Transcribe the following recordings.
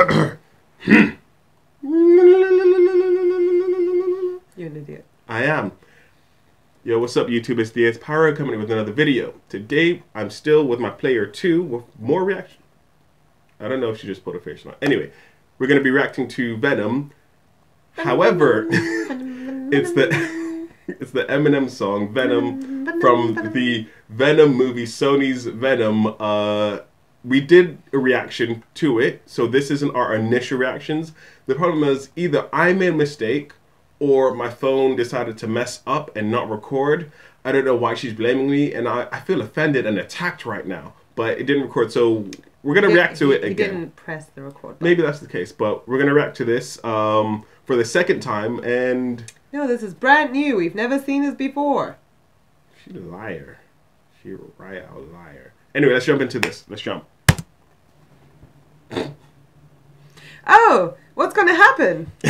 You're an idiot. I am. Yo, what's up, YouTube? It's DS Pyro coming with another video. Today, I'm still with my player 2 with more reaction. I don't know if she just put a face on. Anyway, we're going to be reacting to Venom. However, it's the it's the Eminem song Venom from the Venom movie Sony's Venom. Uh, we did a reaction to it, so this isn't our initial reactions. The problem is either I made a mistake or my phone decided to mess up and not record. I don't know why she's blaming me, and I, I feel offended and attacked right now. But it didn't record, so we're gonna react to it He again. didn't press the record button. Maybe that's the case, but we're gonna react to this um, for the second time, and No, this is brand new. We've never seen this before. she a liar. She a right out liar. Anyway, let's jump into this. Let's jump. Oh, what's going to happen?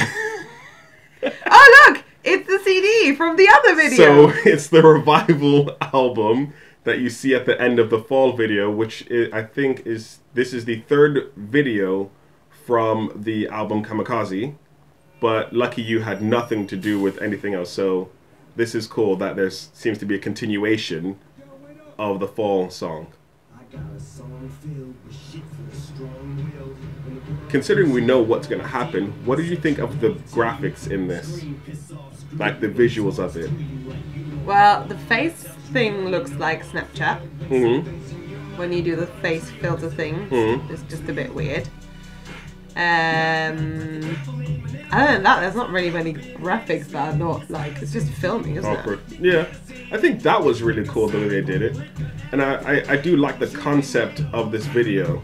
oh, look! It's the CD from the other video. So it's the revival album that you see at the end of the fall video, which i I think is this is the third video from the album Kamikaze. But lucky you had nothing to do with anything else, so this is cool that there seems to be a continuation of the fall song. Considering we know what's going to happen, what did you think of the graphics in this? Like the visuals of it? well, the face thing looks like Snapchat. hmm When you do the face filter thing, Mhm. it's just a bit weird. Um, other than that, there's not really many graphics that are not like it's just filming, isn't awkward. Yeah, I think that was really cool the way they did it, and I, I, I do like the concept of this video.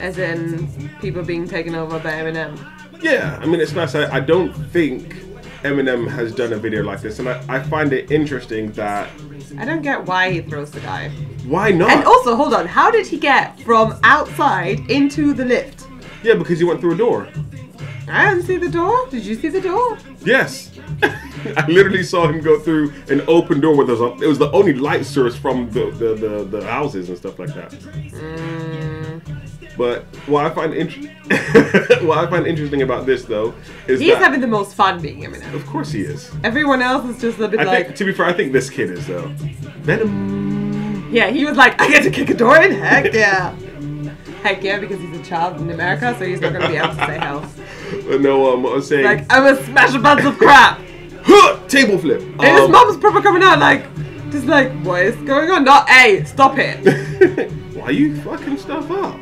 As in people being taken over by Eminem. Yeah, I mean it's nice. I, I don't think Eminem has done a video like this, and I, I find it interesting that I don't get why he throws the guy. why not? And also, hold on, how did he get from outside into the lift? yeah, because he went through a door. I didn't see the door. Did you see the door? Yes. I literally saw him go through an open door where there was a, it was the only light source from the, the, the, the houses and stuff like that. Mm, But what I find int- what I find interesting about this though is he's that having the most fun being Eminem. of course he is. Everyone else is just a bit I like, think to be fair, I think this kid is though. Venom. yeah, he was like, I get to kick a door in? Heck yeah. Heck yeah, because he's a child in America, so he's not going to be able to say hell. But no, um, I was saying Like, I'm gonna smash a bunch of crap. table flip. And his Um, mom's proper coming out like, just like, what is going on? Not, hey, stop it. Why are you fucking stuff up?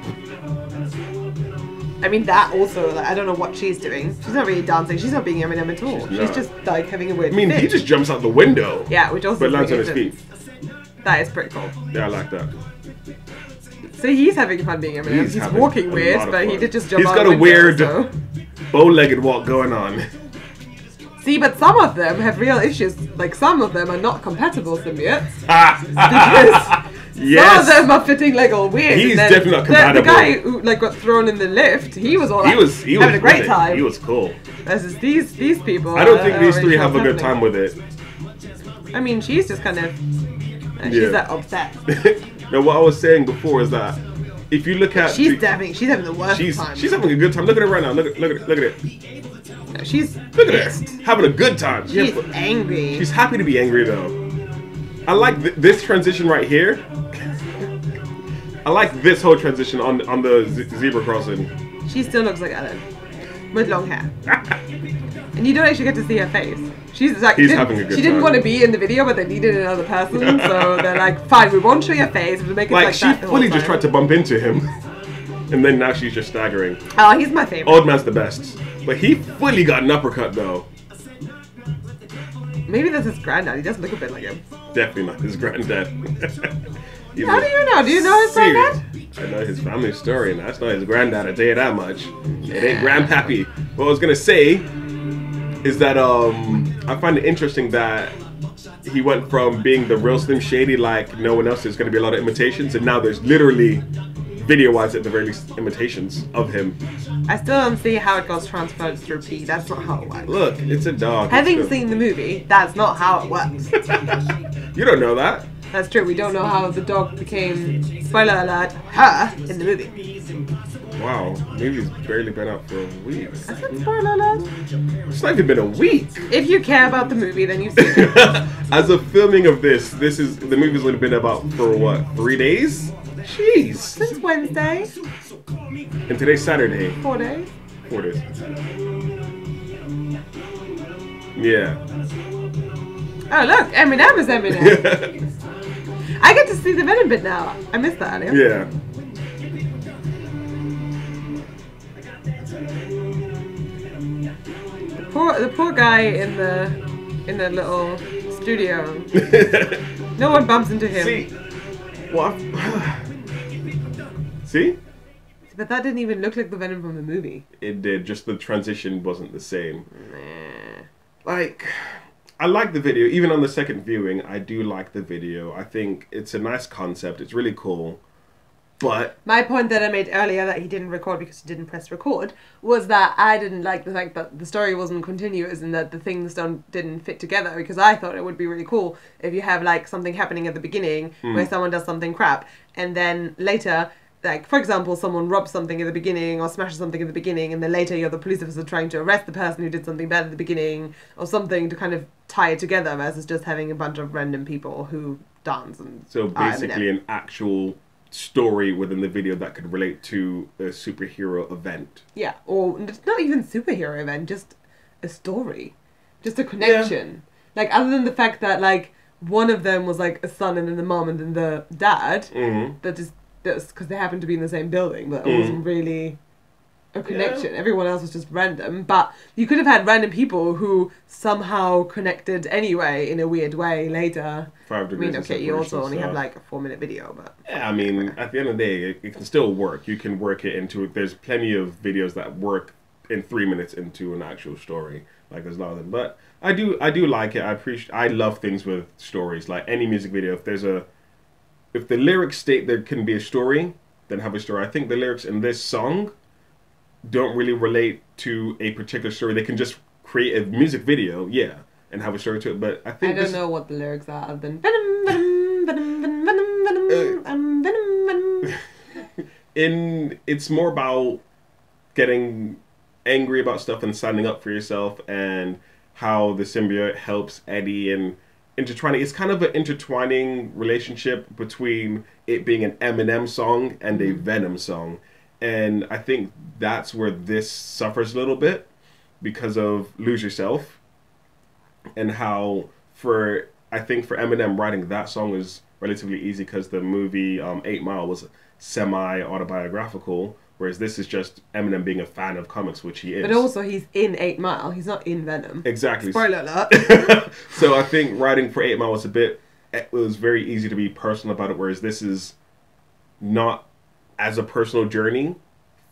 I mean, that also, like, I don't know what she's doing. She's not really dancing. She's not being Eminem at all. She's, not. just like having a weird I mean, he just jumps out the window. Yeah, which also But lands on his feet. That is pretty cool. Yeah, I like that. So he's having fun being Eminem. He's He's, walking weird, but he did just jump He's out got a window, weird- so- Bow-legged walk going on. See, but some of them have real issues. Like some of them are not compatible symbiotes. Some of yes. them are fitting like all weird. He's then definitely not the- The, guy who like got thrown in the lift, he was all He like, was he was having a great time. He was cool. Versus these these people. I don't are- think these three have a good time with it. I mean, she's just kind of. uh, She's like upset. now, what I was saying before is that if you look at She's the- having she's having the worst she's time. she's having a good time. Look at her right now. Look at look at look at it. No, she's Look at pissed. her having a good time. She She's has- angry. she's happy to be angry though. I like th- this transition right here. I like this whole transition on on the z- zebra crossing. She still looks like Ellen with long hair, and you don't actually get to see her face. She's like, He's having a good she didn't time. want to be in the video, but they needed another person, so they're like, fine, we won't show your face, we'll make it like, Like she that. the whole fully just time." tried to bump into him, and then now she's just staggering. Oh, he's my favorite. Old man's the best, but he fully got an uppercut though. Maybe that's his granddad. He doesn't look a bit like him. Definitely not his granddad. How do you know? Do you know his granddad? I know his family story, and that's not his granddad. I tell you that much. It ain't grandpappy. What I was gonna say is that um, I find it interesting that he went from being the real Slim Shady, like no one else. There's gonna be a lot of imitations, and now there's literally, video-wise, at the very least, imitations of him. I still don't see how it goes transposed through P. That's not how it works. Look, it's a dog. Having It's seen the movie, that's not how it works. you don't know that. That's true. We don't know how the dog became, spoiler alert, her in the movie. Wow, movie's barely been out for a week. I said spoiler alert. It's not even been a week. If you care about the movie, then you've seen it. As of filming of this, this is the movie's only been about for what three days? Jeez. Since Wednesday, And today's Saturday. four days. Four days. Yeah. Oh look, Eminem is Eminem. I get to see the Venom bit now. I missed that earlier. yeah. Poor the poor guy in the in the little studio. No one bumps into him. See. What? See? But that didn't even look like the Venom from the movie. It did. Just the transition wasn't the same. Nah. like I like the video. Even on the second viewing, I do like the video. I think it's a nice concept. It's really cool. But My point that I made earlier that he didn't record because he didn't press record was that I didn't like the fact that the story wasn't continuous and that the things don't didn't fit together because I thought it would be really cool if you have like something happening at the beginning hmm. where someone does something crap and then later like for example someone robs something at the beginning or smashes something at the beginning and then later you're the police officer trying to arrest the person who did something bad at the beginning or something to kind of tie it together versus just having a bunch of random people who dance and so basically, an actual story within the video that could relate to a superhero event. Yeah, or it's not even superhero event, just a story, just a connection. Like other than the fact that like one of them was like a son and then the mom and then the dad, Mm-hmm. that just that's because they happened to be in the same building, but it Mm. wasn't really a connection. Everyone else was just random, but you could have had random people who somehow connected anyway in a weird way later. Five degrees. I mean, okay, you also separation only have like a four minute video, but Yeah, I mean, at the end of the day, it, it can still work. You can work it into. it. There's plenty of videos that work in three minutes into an actual story. Like there's a lot of them, but I do, I do like it. I appreciate. I love things with stories. Like any music video, if there's a, if the lyrics state there can be a story, then have a story. I think the lyrics in this song don't really relate to a particular story. They can just create a music video, yeah, and have a story to it. But I think I don't this, know what the lyrics are other than venom, venom, venom, venom, venom, venom, Uh, um, venom, venom. in it's more about getting angry about stuff and standing up for yourself and how the symbiote helps Eddie and intertwining it's kind of an intertwining relationship between it being an Eminem song and a mm-hmm. Venom song. And I think that's where this suffers a little bit because of Lose Yourself and how for I think for Eminem writing that song was relatively easy because the movie um, Eight Mile was semi autobiographical, whereas this is just Eminem being a fan of comics, which he is. But also, he's in Eight Mile. He's not in Venom. exactly. Spoiler alert. so I think writing for Eight Mile was a bit. It was very easy to be personal about it, whereas this is not as a personal journey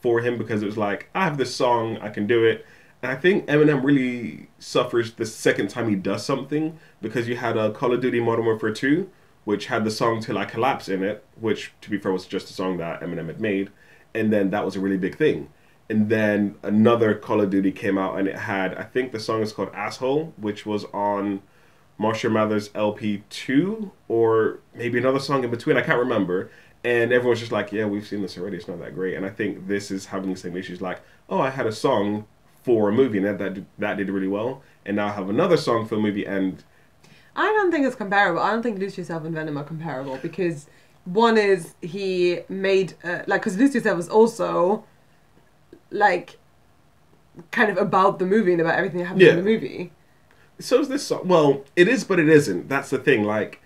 for him because it was like I have this song, I can do it. And I think Eminem really suffers the second time he does something because you had a Call of Duty Modern Warfare 2, which had the song Till I Collapse in it, which to be fair was just a song that Eminem had made, and then that was a really big thing. And then another Call of Duty came out and it had I think the song is called Asshole, which was on Marshall Mathers LP2 or maybe another song in between. I can't remember. And everyone's just like, yeah, we've seen this already. It's not that great. And I think this is having the same issues. Like, oh, I had a song for a movie and that that, that did really well. And now I have another song for a movie and I don't think it's comparable. I don't think Lose Yourself and Venom are comparable because one is he made uh, like because Lose Yourself was also like kind of about the movie and about everything that happened Yeah. in the movie. so is this song. Well, it is, but it isn't. That's the thing. Like,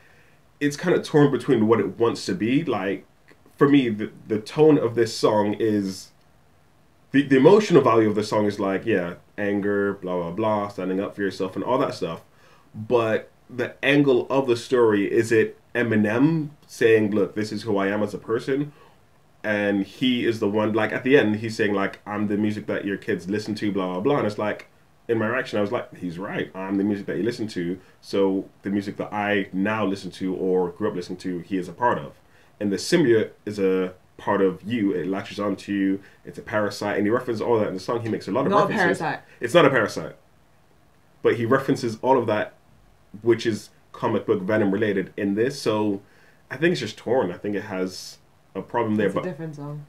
it's kind of torn between what it wants to be. Like, for me, the the tone of this song is the the emotional value of the song is like, yeah, anger, blah blah blah, standing up for yourself, and all that stuff. But the angle of the story is it Eminem saying, "Look, this is who I am as a person." And he is the one, like at the end, he's saying like, "I'm the music that your kids listen to," blah blah blah. And it's like, in my reaction, I was like, he's right. I'm the music that you listen to. So the music that I now listen to or grew up listening to, he is a part of. And the symbiote is a part of you. It latches onto you. It's a parasite. And he references all that in the song. He makes a lot of Not a parasite. It's not a parasite. But he references all of that, which is comic book Venom related in this. So I think it's just torn. I think it has a problem there. It's a but different song.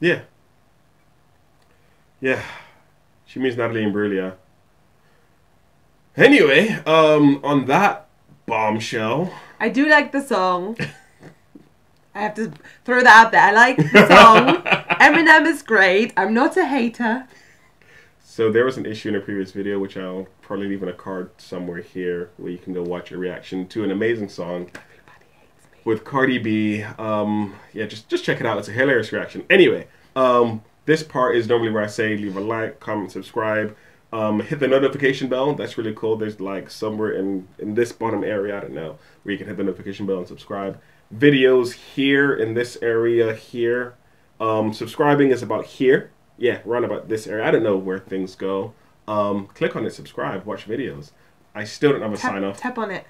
yeah, yeah, she means Natalie Imbruglia. Anyway, um, on that bombshell, I do like the song. I have to throw that out there. I like the song. Eminem is great. I'm not a hater. So there was an issue in a previous video, which I'll probably leave in a card somewhere here, where you can go watch a reaction to an amazing song with Cardi B. Um, yeah, just just check it out. It's a hilarious reaction. Anyway, um, this part is normally where I say leave a like, comment, subscribe, um, hit the notification bell. That's really cool. There's like somewhere in in this bottom area, I don't know, where you can hit the notification bell and subscribe. Videos here in this area here. Um, subscribing is about here. Yeah, around about this area. I don't know where things go. Um, click on it, subscribe, watch videos. I still don't have a Tap, sign off. tap on it.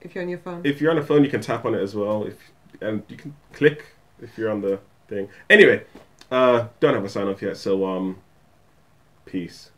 If you're on your phone. If you're on the phone, you can tap on it as well. If and you can click if you're on the thing. Anyway, uh, don't have a sign off yet, so um, peace.